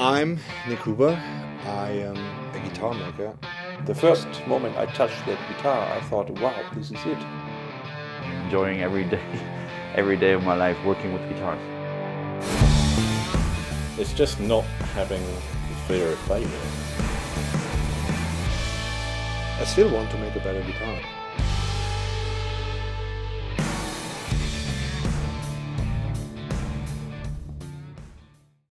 I'm Nick Huber. I am a guitar maker. The first moment I touched that guitar, I thought, wow, this is it. Enjoying every day, every day of my life working with guitars. It's just not having the fear of failure. I still want to make a better guitar.